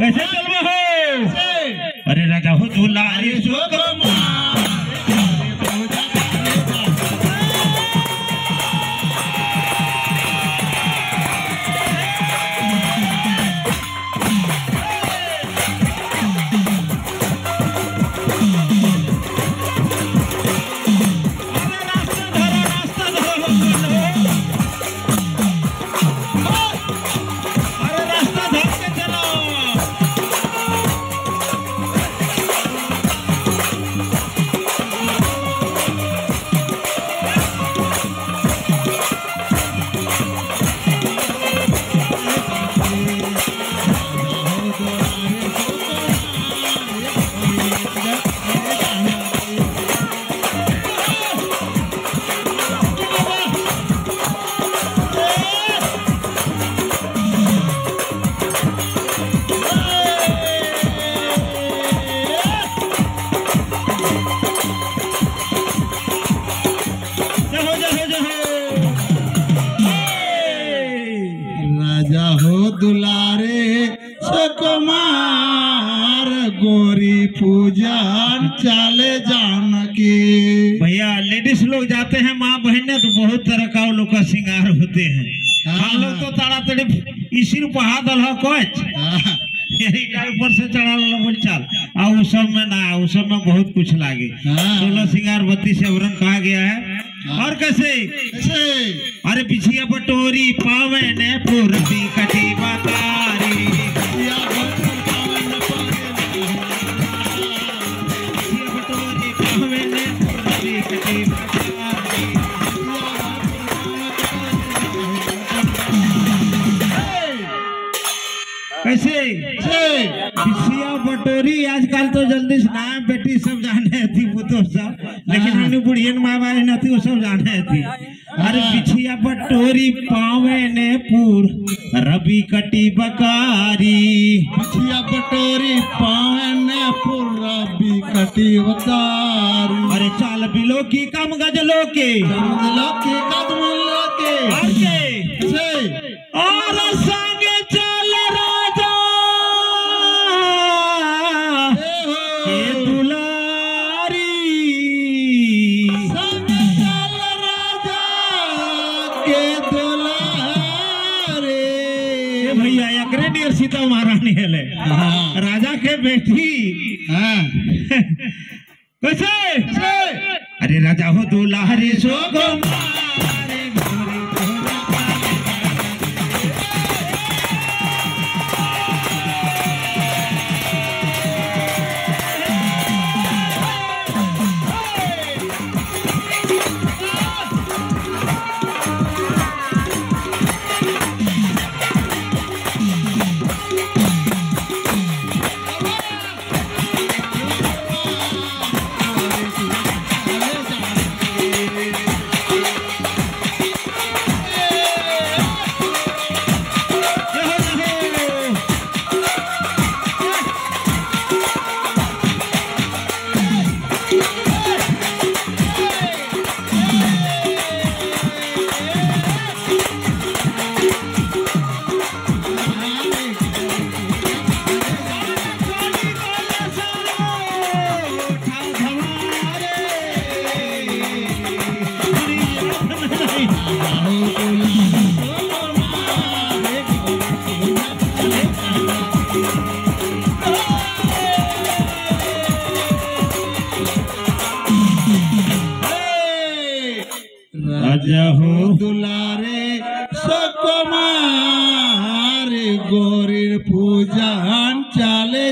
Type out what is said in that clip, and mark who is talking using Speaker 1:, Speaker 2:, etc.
Speaker 1: कैसे
Speaker 2: गोरी पूजन चले जानकी।
Speaker 1: भैया लेडीज़ लोग जाते हैं माँ बहने तो बहुत तरह का लोग का श्रृंगार होते हैं। हम लोग तो तारा ताड़ातड़ी इसी पहा दल है कोच।
Speaker 2: हाँ,
Speaker 1: यही का ऊपर से चढ़ा लो बोल चल। आ वो सब में ना उस सब में बहुत कुछ लागे।
Speaker 2: हाँ।
Speaker 1: सोलह श्रृंगार बत्ती से अवरंग कहा गया है। और कैसे? अरे पिछिया पटोरी पावे ने पूरबी कटी बतारी कैसे
Speaker 2: कैसे
Speaker 1: बटोरी आजकल तो जल्दी से ना बेटी सब जाने थी वो तो सब। लेकिन
Speaker 2: हाँ।
Speaker 1: हमने बुढ़ियन माँ बाप न थी वो सब जाने थी अरे पिछिया बटोरी पावे ने पूर रबी कटी बकारी।
Speaker 2: पिछिया पटोरी पावन पूरा भी कटी अवतारी
Speaker 1: अरे चाल बिलो की कम गजलो के।
Speaker 2: समझलो के कदम
Speaker 1: सीता महारानी हेले
Speaker 2: हाँ।
Speaker 1: राजा के बेटी।
Speaker 2: हाँ।
Speaker 1: कैसे?
Speaker 2: कैसे?
Speaker 1: अरे राजा हो दुलारी सो गो राजा हो?
Speaker 2: दुलारे सकुमार गोरी पूजन चले